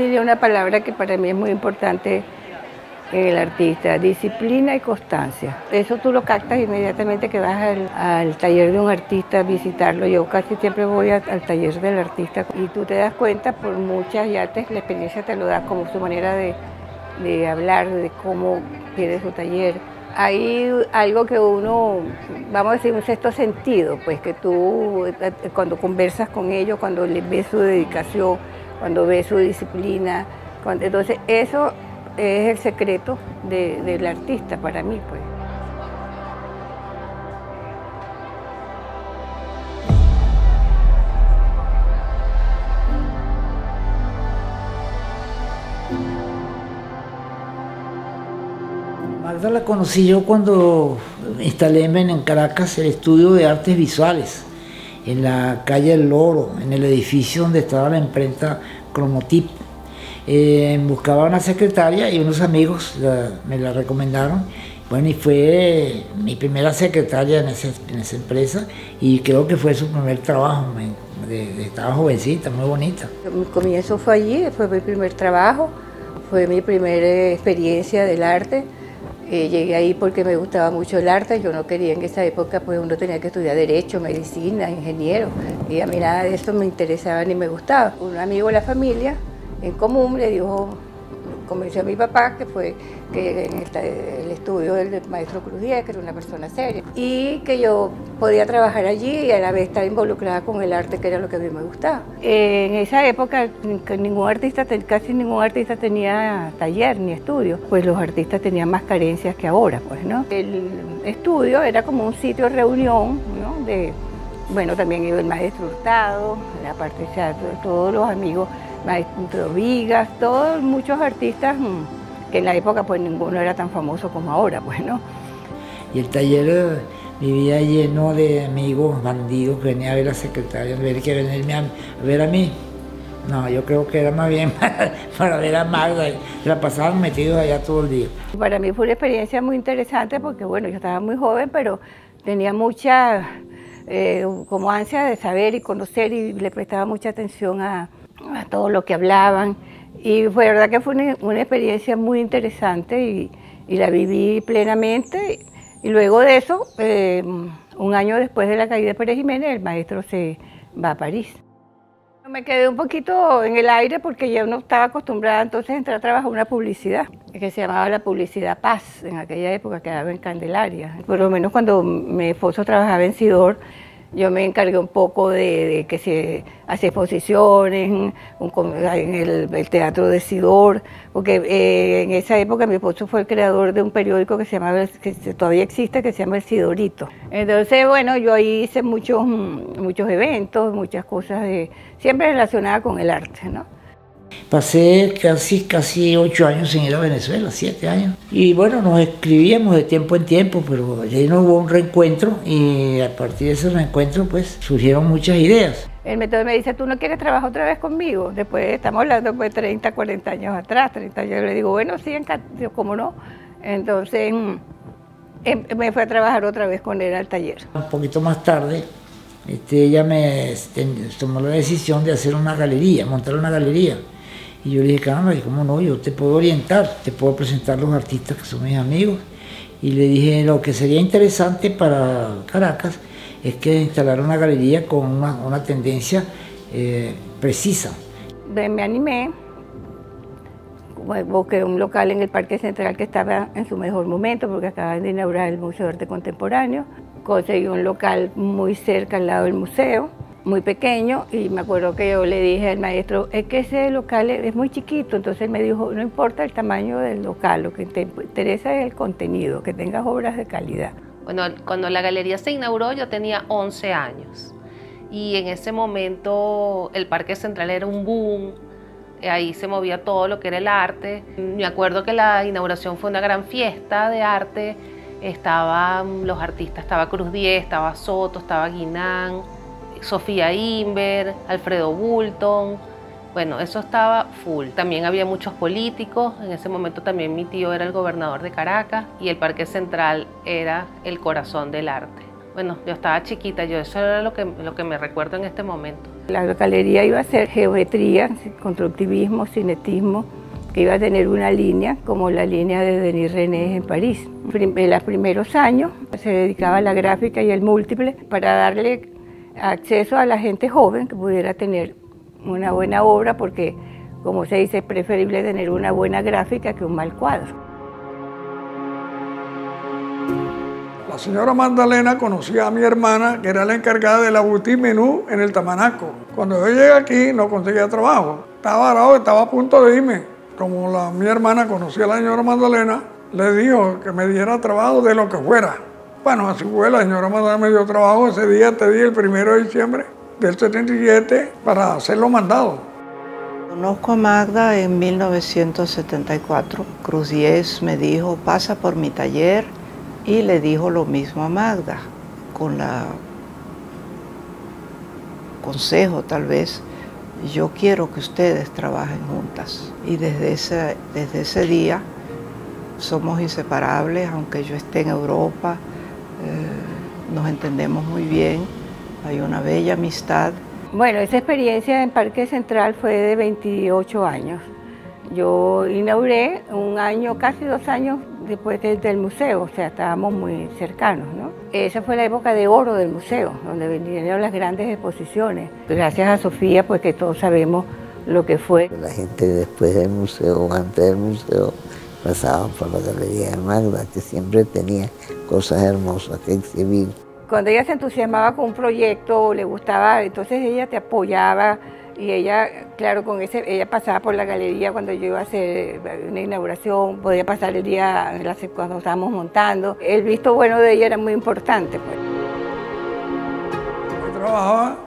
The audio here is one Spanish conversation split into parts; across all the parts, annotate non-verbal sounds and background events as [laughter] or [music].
diría una palabra que para mí es muy importante en el artista, disciplina y constancia. Eso tú lo captas inmediatamente que vas al, taller de un artista a visitarlo. Yo casi siempre voy al taller del artista y tú te das cuenta por muchas artes, la experiencia te lo da como su manera de, de hablar, de cómo tiene su taller. Hay algo que uno, vamos a decir, un sexto sentido, pues que tú eh, cuando conversas con ellos, cuando les ves su dedicación, cuando ves su disciplina, entonces eso es el secreto del artista para mí, pues. Magda la conocí yo cuando instalé en Caracas el estudio de artes visuales en la calle El Loro, en el edificio donde estaba la imprenta Chromotip. Eh, buscaba una secretaria y unos amigos me la recomendaron. Bueno, y fue mi primera secretaria en, esa empresa y creo que fue su primer trabajo. estaba jovencita, muy bonita. Mi comienzo fue allí, fue mi primer trabajo, fue mi primera experiencia del arte. Eh, llegué ahí porque me gustaba mucho el arte, yo no quería en esa época, pues uno tenía que estudiar Derecho, Medicina, Ingeniero, y a mí nada de eso me interesaba ni me gustaba. Un amigo de la familia en común le dijo, convenció a mi papá, que fue que en el estudio del maestro Cruz Díaz, que era una persona seria, y que yo podía trabajar allí y a la vez estar involucrada con el arte, que era lo que a mí me gustaba. En esa época ningún artista, casi ningún artista tenía taller ni estudio, pues los artistas tenían más carencias que ahora, pues, ¿no? El estudio era como un sitio de reunión, ¿no? De, bueno, también el maestro Hurtado, la parte de todos los amigos Maestro Vigas, todos, muchos artistas mm, que en la época pues ninguno era tan famoso como ahora, pues, ¿no? Y el taller eh, vivía lleno de amigos bandidos que venían a ver a la secretaria, ver que venirme a, ver a mí. No, yo creo que era más bien [laughs] para, ver a Magda, la pasaban metidos allá todo el día. Para mí fue una experiencia muy interesante porque, bueno, yo estaba muy joven, pero tenía mucha eh, como ansia de saber y conocer y le prestaba mucha atención a, a todo lo que hablaban. Y fue verdad que fue una, experiencia muy interesante y, la viví plenamente. Y luego de eso, eh, un año después de la caída de Pérez Jiménez, el maestro se va a París. Me quedé un poquito en el aire porque ya no estaba acostumbrada entonces a entrar a trabajar una publicidad, que se llamaba la publicidad Paz, en aquella época quedaba en Candelaria. Por lo menos cuando mi esposo trabajaba en Sidor, yo me encargué un poco de, que se hace exposiciones en el, Teatro de Sidor, porque eh, en esa época mi esposo fue el creador de un periódico que se llamaba, que todavía existe, que se llama El Sidorito. Entonces, bueno, yo ahí hice muchos, muchos eventos, muchas cosas de, siempre relacionadas con el arte, ¿no? Pasé casi, casi ocho años sin ir a Venezuela, siete años. Y bueno, nos escribíamos de tiempo en tiempo, pero ahí no hubo un reencuentro y a partir de ese reencuentro pues surgieron muchas ideas. El método me dice, ¿tú no quieres trabajar otra vez conmigo? Después, estamos hablando pues, de 30, 40 años atrás, 30 años. Yo le digo, bueno, sí, ¿cómo no? Entonces mm, em, me fue a trabajar otra vez con él al taller. Un poquito más tarde, este, ella me este, tomó la decisión de hacer una galería, montar una galería. Y yo le dije, caramba, y cómo no, yo te puedo orientar, te puedo presentar los artistas que son mis amigos. Y le dije, lo que sería interesante para Caracas es que instalar una galería con una, tendencia eh, precisa. Me animé, busqué un local en el Parque Central que estaba en su mejor momento porque acaban de inaugurar el Museo de Arte Contemporáneo. Conseguí un local muy cerca al lado del museo muy pequeño y me acuerdo que yo le dije al maestro, es que ese local es muy chiquito, entonces él me dijo, no importa el tamaño del local, lo que te interesa es el contenido, que tengas obras de calidad. Bueno, cuando la galería se inauguró yo tenía 11 años y en ese momento el Parque Central era un boom, ahí se movía todo lo que era el arte. Me acuerdo que la inauguración fue una gran fiesta de arte, estaban los artistas, estaba Cruz Diez, estaba Soto, estaba Guinán, Sofía Inver, Alfredo Bulton, bueno, eso estaba full. También había muchos políticos, en ese momento también mi tío era el gobernador de Caracas y el Parque Central era el corazón del arte. Bueno, yo estaba chiquita, yo eso era lo que, lo que me recuerdo en este momento. La galería iba a ser geometría, constructivismo, cinetismo, que iba a tener una línea como la línea de Denis René en París. En los primeros años se dedicaba a la gráfica y el múltiple para darle acceso a la gente joven que pudiera tener una buena obra porque, como se dice, es preferible tener una buena gráfica que un mal cuadro. La señora Magdalena conocía a mi hermana, que era la encargada de la boutique menú en el Tamanaco. Cuando yo llegué aquí no conseguía trabajo. Estaba varado, estaba a punto de irme. Como la, mi hermana conocía a la señora Magdalena, le dijo que me diera trabajo de lo que fuera. Bueno, así fue, la señora Magdalena me dio trabajo ese día, este día, el primero de diciembre del 77, para hacer los mandados. Conozco a Magda en 1974. Cruz Diez me dijo, pasa por mi taller y le dijo lo mismo a Magda, con la consejo tal vez, yo quiero que ustedes trabajen juntas. Y desde ese, desde ese día somos inseparables, aunque yo esté en Europa, eh, nos entendemos muy bien, hay una bella amistad. Bueno, esa experiencia en Parque Central fue de 28 años. Yo inauguré un año, casi dos años después del museo, o sea, estábamos muy cercanos, ¿no? Esa fue la época de oro del museo, donde vinieron las grandes exposiciones. Gracias a Sofía, pues que todos sabemos lo que fue. La gente después del museo, antes del museo, pasaba por la Galería de Magda, que siempre tenía cosas hermosas que exhibir. Cuando ella se entusiasmaba con un proyecto o le gustaba, entonces ella te apoyaba, y ella, claro, con ese, ella pasaba por la galería cuando yo iba a hacer una inauguración, podía pasar el día cuando estábamos montando. El visto bueno de ella era muy importante. Pues. Trabajaba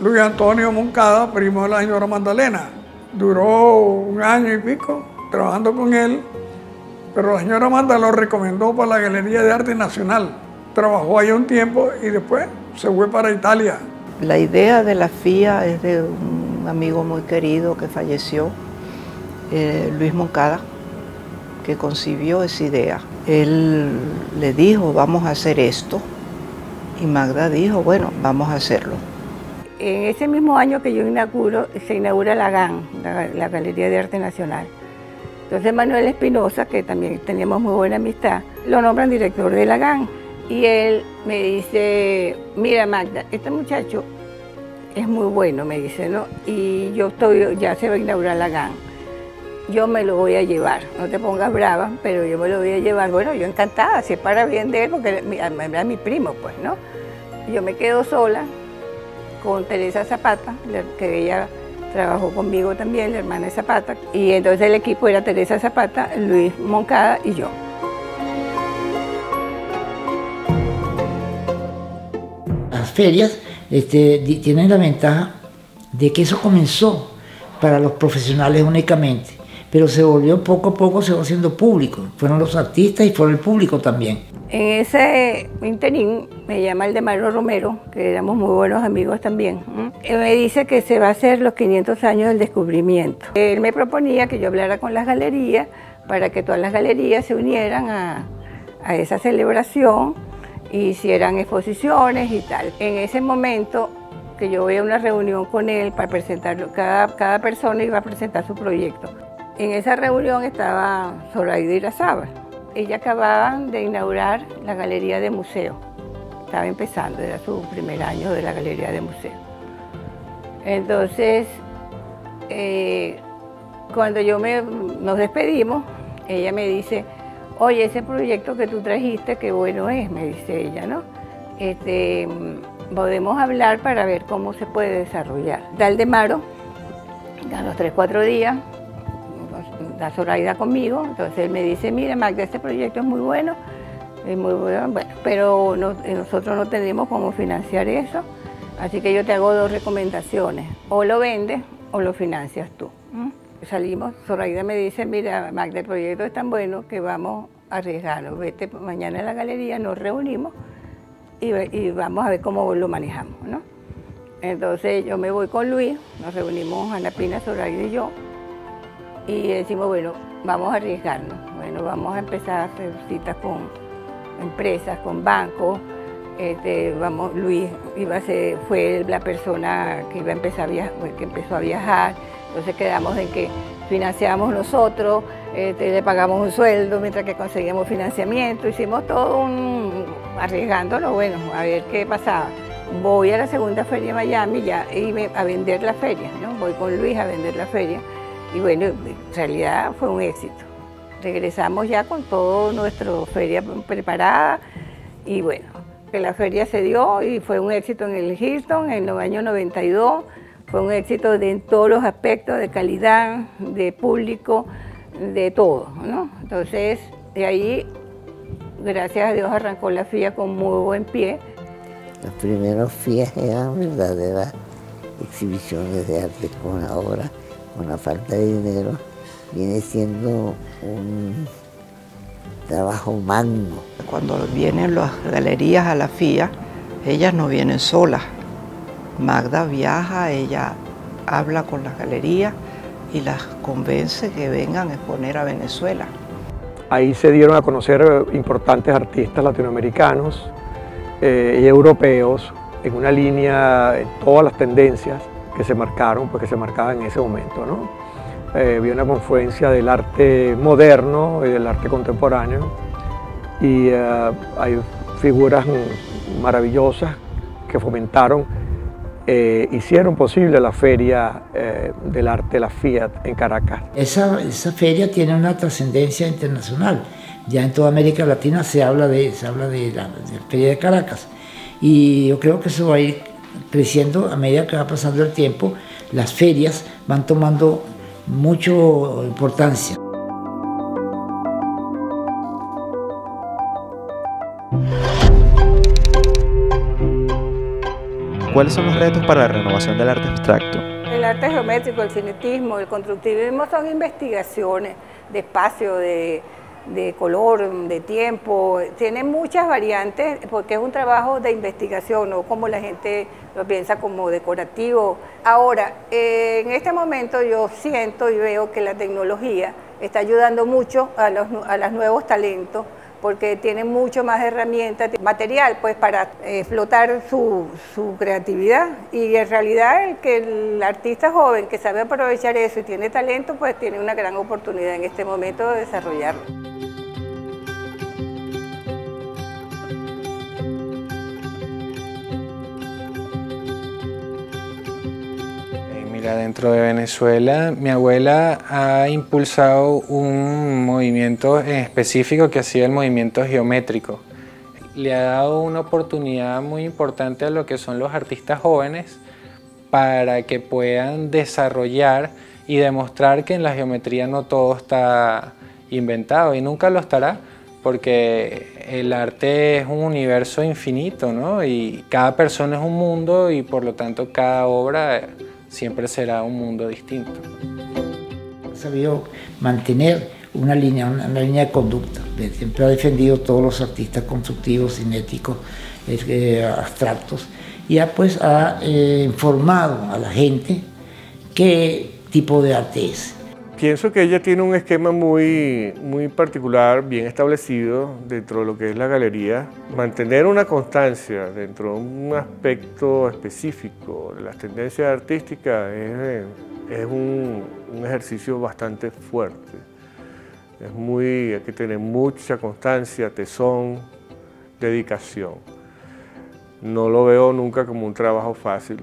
Luis Antonio Moncada, primo de la señora Magdalena. Duró un año y pico trabajando con él, pero la señora Manda lo recomendó para la Galería de Arte Nacional. Trabajó ahí un tiempo y después se fue para Italia. La idea de la FIA es de un amigo muy querido que falleció, eh, Luis Moncada, que concibió esa idea. Él le dijo, vamos a hacer esto, y Magda dijo, bueno, vamos a hacerlo. En ese mismo año que yo inauguro, se inaugura la GAN, la, Galería de Arte Nacional. Entonces Manuel Espinosa, que también teníamos muy buena amistad, lo nombran director de la GAN. Y él me dice, mira Magda, este muchacho es muy bueno, me dice, ¿no? Y yo estoy, ya se va a inaugurar la GAN. Yo me lo voy a llevar, no te pongas brava, pero yo me lo voy a llevar. Bueno, yo encantada, si para bien de él, porque era mi primo, pues, ¿no? Yo me quedo sola con Teresa Zapata, que ella trabajó conmigo también, la hermana Zapata, y entonces el equipo era Teresa Zapata, Luis Moncada y yo. Las ferias este, tienen la ventaja de que eso comenzó para los profesionales únicamente, pero se volvió poco a poco, se va haciendo público. Fueron los artistas y fueron el público también. En ese interín me llama el de Mario Romero, que éramos muy buenos amigos también. y me dice que se va a hacer los 500 años del descubrimiento. Él me proponía que yo hablara con las galerías para que todas las galerías se unieran a, a esa celebración hicieran exposiciones y tal. En ese momento que yo voy a una reunión con él para presentarlo, cada, cada persona iba a presentar su proyecto. En esa reunión estaba Zoraida Irazábal. Ella acababa de inaugurar la galería de museo. Estaba empezando, era su primer año de la galería de museo. Entonces, eh, cuando yo me, nos despedimos, ella me dice, oye, ese proyecto que tú trajiste, qué bueno es, me dice ella, ¿no? Este, podemos hablar para ver cómo se puede desarrollar. Maro, a los tres, cuatro días, da Zoraida conmigo, entonces él me dice, mira Magda, este proyecto es muy bueno, es muy bueno, bueno pero nosotros no tenemos cómo financiar eso, así que yo te hago dos recomendaciones, o lo vendes o lo financias tú. Salimos, Zoraida me dice, mira, Magda, el proyecto es tan bueno que vamos a arriesgarnos. Vete mañana en la galería, nos reunimos y, vamos a ver cómo lo manejamos, ¿no? Entonces yo me voy con Luis, nos reunimos Ana Pina, Zoraida y yo, y decimos, bueno, vamos a arriesgarnos. Bueno, vamos a empezar a hacer citas con empresas, con bancos, Este, vamos, Luis iba a ser, fue la persona que iba a empezar a viajar, que empezó a viajar, entonces quedamos en que financiamos nosotros, este, le pagamos un sueldo mientras que conseguíamos financiamiento, hicimos todo un, arriesgándolo, bueno, a ver qué pasaba. Voy a la segunda feria de Miami ya iba a vender la feria, ¿no? voy con Luis a vender la feria y bueno, en realidad fue un éxito. Regresamos ya con toda nuestra feria preparada y bueno, que la feria se dio y fue un éxito en el Hilton en el año 92, fue un éxito de, en todos los aspectos de calidad, de público, de todo, ¿no? Entonces, de ahí, gracias a Dios, arrancó la FIA con muy buen pie. Los primeros FIA eran verdaderas exhibiciones de arte con ahora, con la falta de dinero, viene siendo un trabajo magno. Cuando vienen las galerías a la FIA, ellas no vienen solas. Magda viaja, ella habla con las galerías y las convence que vengan a exponer a Venezuela. Ahí se dieron a conocer eh, importantes artistas latinoamericanos eh, y europeos en una línea, en todas las tendencias que se marcaron, pues que se marcaban en ese momento. ¿no? Eh, vi una confluencia del arte moderno y del arte contemporáneo y hay figuras maravillosas que fomentaron eh, hicieron posible la feria eh, del arte, la Fiat, en Caracas. Esa, esa feria tiene una trascendencia internacional. Ya en toda América Latina se habla de, se habla de la, de la feria de Caracas. Y yo creo que eso va a ir creciendo a medida que va pasando el tiempo. Las ferias van tomando mucha importancia. ¿Cuáles son los retos para la renovación del arte abstracto? El arte geométrico, el cinetismo, el constructivismo son investigaciones de espacio, de, color, de tiempo. Tiene muchas variantes porque es un trabajo de investigación, no como la gente lo piensa como decorativo. Ahora, en este momento yo siento y veo que la tecnología está ayudando mucho a los, a los nuevos talentos porque tienen mucho más herramientas, material pues para explotar su, su, creatividad y en realidad el que el artista joven que sabe aprovechar eso y tiene talento pues tiene una gran oportunidad en este momento de desarrollarlo. Dentro de Venezuela, mi abuela ha impulsado un movimiento en específico que ha sido el movimiento geométrico. Le ha dado una oportunidad muy importante a lo que son los artistas jóvenes para que puedan desarrollar y demostrar que en la geometría no todo está inventado y nunca lo estará porque el arte es un universo infinito ¿no? y cada persona es un mundo y por lo tanto cada obra siempre será un mundo distinto. Ha sabido mantener una línea, una, línea de conducta. Siempre ha defendido todos los artistas constructivos, cinéticos, eh, abstractos, y ha, pues, ha eh, informado a la gente qué tipo de arte es. Pienso que ella tiene un esquema muy, muy particular, bien establecido dentro de lo que es la galería. Mantener una constancia dentro de un aspecto específico de las tendencias artísticas es, es un, un, ejercicio bastante fuerte. Es muy, hay que tener mucha constancia, tesón, dedicación. No lo veo nunca como un trabajo fácil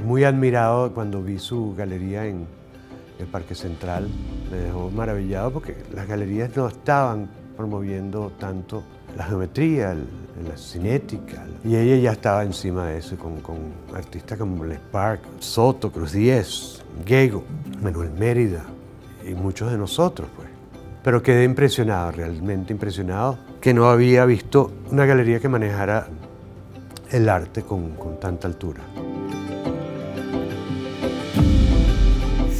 muy admirado cuando vi su galería en el Parque Central. Me dejó maravillado porque las galerías no estaban promoviendo tanto la geometría, la cinética. Y ella ya estaba encima de eso con, con artistas como Les Park, Soto, Cruz Diez, Gego, Manuel Mérida y muchos de nosotros, pues. Pero quedé impresionado, realmente impresionado, que no había visto una galería que manejara el arte con, con tanta altura.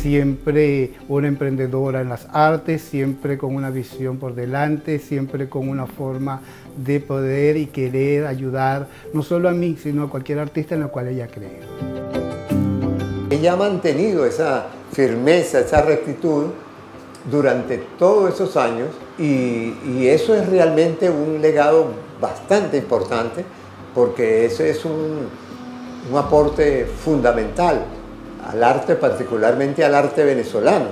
Siempre una emprendedora en las artes, siempre con una visión por delante, siempre con una forma de poder y querer ayudar no solo a mí, sino a cualquier artista en la cual ella cree. Ella ha mantenido esa firmeza, esa rectitud durante todos esos años Y, eso es realmente un legado bastante importante porque ese es un, un aporte fundamental al arte, particularmente al arte venezolano.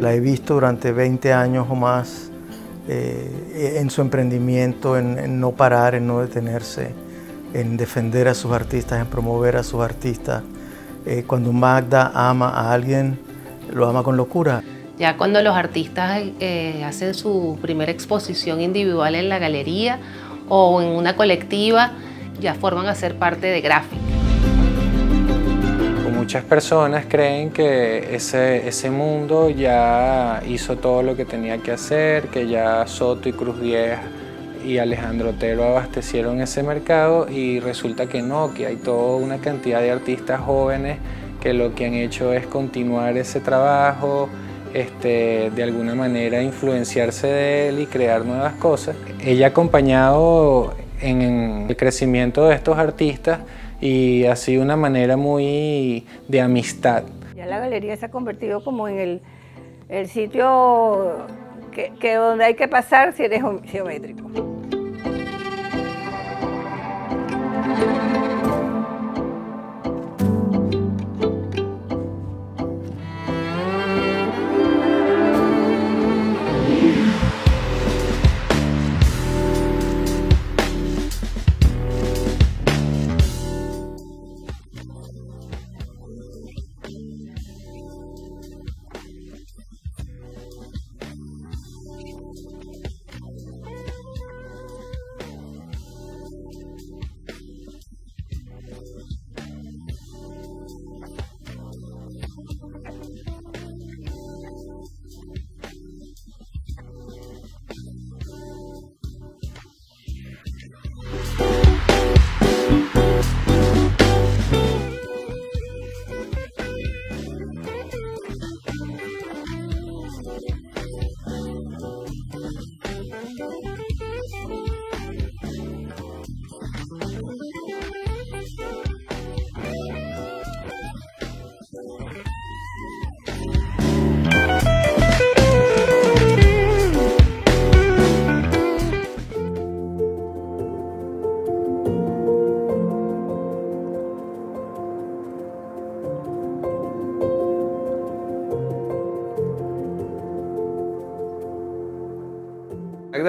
La he visto durante 20 años o más eh, en su emprendimiento, en, no parar, en no detenerse, en defender a sus artistas, en promover a sus artistas. Eh, cuando Magda ama a alguien, lo ama con locura. Ya cuando los artistas eh, hacen su primera exposición individual en la galería o en una colectiva, ya forman a ser parte de gráfica. Muchas personas creen que ese, ese mundo ya hizo todo lo que tenía que hacer, que ya Soto y Cruz Diez y Alejandro Otero abastecieron ese mercado y resulta que no, que hay toda una cantidad de artistas jóvenes que lo que han hecho es continuar ese trabajo, este, de alguna manera influenciarse de él y crear nuevas cosas. Ella ha acompañado en el crecimiento de estos artistas y sido una manera muy de amistad. Ya la galería se ha convertido como en el, el sitio que, que donde hay que pasar si eres geométrico.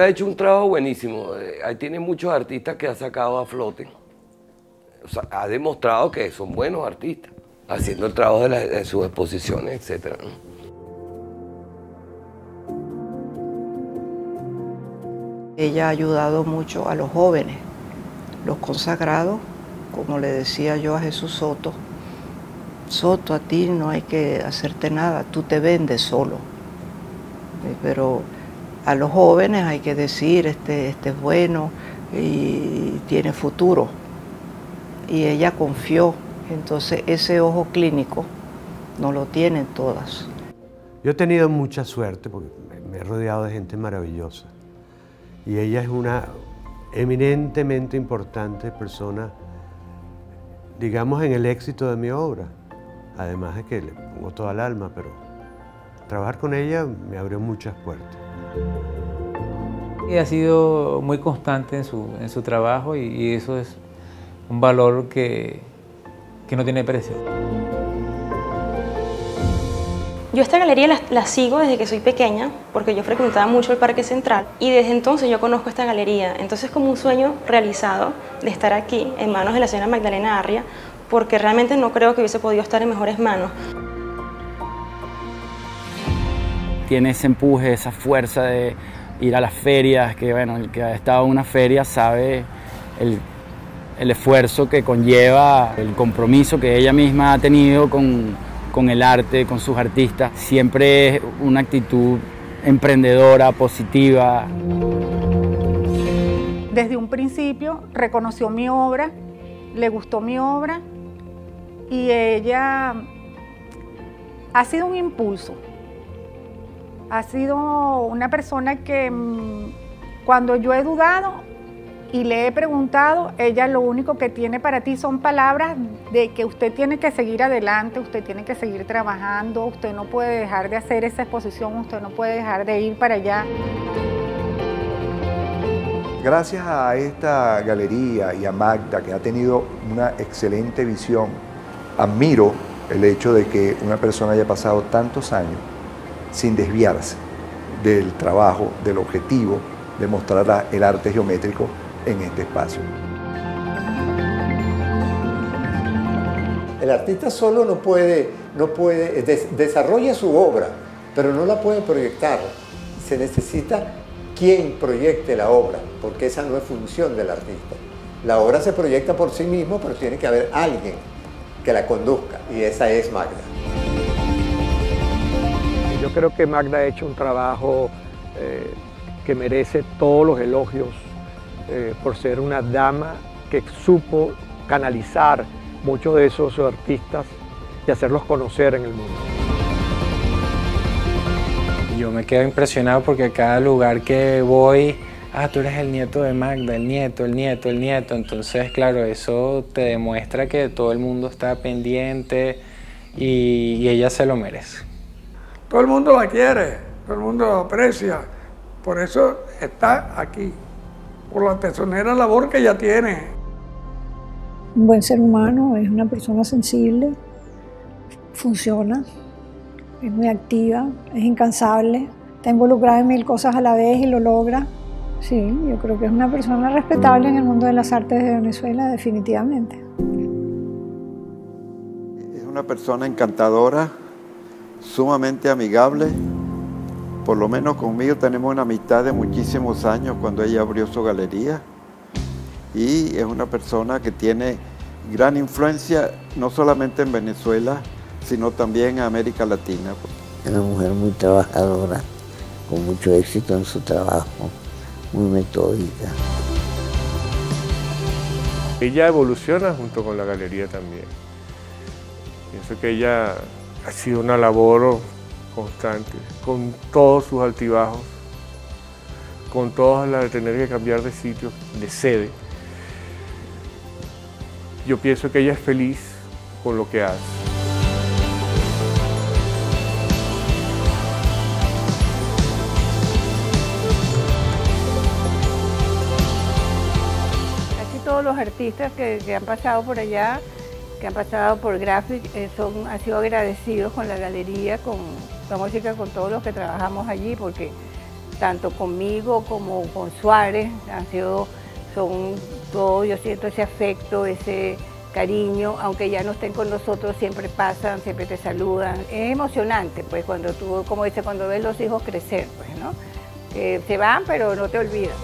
Ha hecho un trabajo buenísimo. Eh, ahí tiene muchos artistas que ha sacado a flote. ha demostrado que son buenos artistas, haciendo el trabajo de, sus exposiciones, etc. Ella ha ayudado mucho a los jóvenes, los consagrados, como le decía yo a Jesús Soto. Soto, a ti no hay que hacerte nada, tú te vendes solo. Pero a los jóvenes hay que decir, este, este es bueno y tiene futuro. Y ella confió, entonces ese ojo clínico no lo tienen todas. Yo he tenido mucha suerte porque me he rodeado de gente maravillosa. Y ella es una eminentemente importante persona, digamos, en el éxito de mi obra. Además de que le pongo toda el alma, pero trabajar con ella me abrió muchas puertas. Y ha sido muy constante en su, en su trabajo y, eso es un valor que, que no tiene precio. Yo esta galería la, la, sigo desde que soy pequeña, porque yo frecuentaba mucho el Parque Central y desde entonces yo conozco esta galería. Entonces es como un sueño realizado de estar aquí en manos de la señora Magdalena Arria, porque realmente no creo que hubiese podido estar en mejores manos. Tiene ese empuje, esa fuerza de ir a las ferias, que bueno, el que ha estado en una feria sabe el, esfuerzo que conlleva, el compromiso que ella misma ha tenido con, con el arte, con sus artistas. Siempre es una actitud emprendedora, positiva. Desde un principio reconoció mi obra, le gustó mi obra y ella ha sido un impulso ha sido una persona que mm, cuando yo he dudado y le he preguntado, ella lo único que tiene para ti son palabras de que usted tiene que seguir adelante, usted tiene que seguir trabajando, usted no puede dejar de hacer esa exposición, usted no puede dejar de ir para allá. Gracias a esta galería y a Magda, que ha tenido una excelente visión, admiro el hecho de que una persona haya pasado tantos años sin desviarse del trabajo, del objetivo de mostrar el arte geométrico en este espacio. El artista solo no puede, no puede desarrolla su obra, pero no la puede proyectar. Se necesita quien proyecte la obra, porque esa no es función del artista. La obra se proyecta por sí mismo, pero tiene que haber alguien que la conduzca, y esa es Magda. Creo que Magda ha hecho un trabajo eh, que merece todos los elogios eh, por ser una dama que supo canalizar muchos de esos artistas y hacerlos conocer en el mundo. Yo me quedo impresionado porque cada lugar que voy, ah, tú eres el nieto de Magda, el nieto, el nieto, el nieto. Entonces, claro, eso te demuestra que todo el mundo está pendiente y ella se lo merece. Todo el mundo la quiere, todo el mundo la aprecia, por eso está aquí por la tesonera labor que ella tiene. Un buen ser humano, es una persona sensible, funciona, es muy activa, es incansable, está involucrada en mil cosas a la vez y lo logra. Sí, yo creo que es una persona respetable en el mundo de las artes de Venezuela, definitivamente. Es una persona encantadora, sumamente amigable, por lo menos conmigo tenemos una amistad de muchísimos años cuando ella abrió su galería y es una persona que tiene gran influencia no solamente en Venezuela, sino también en América Latina. Una mujer muy trabajadora, con mucho éxito en su trabajo, muy metódica. Ella evoluciona junto con la galería también. Pienso que ella ha sido una labor constante, con todos sus altibajos, con todas las de tener que cambiar de sitio, de sede. Yo pienso que ella es feliz con lo que hace. Casi todos los artistas que, que han pasado por allá que han pasado por Graphic eh, son, han sido agradecidos con la galería, con la música, con todos los que trabajamos allí, porque tanto conmigo como con Suárez han sido, son todos, yo siento ese afecto, ese cariño, aunque ya no estén con nosotros, siempre pasan, siempre te saludan. Es emocionante, pues, cuando tú, como dice, cuando ves los hijos crecer, pues, ¿no? se van, pero no te olvidan.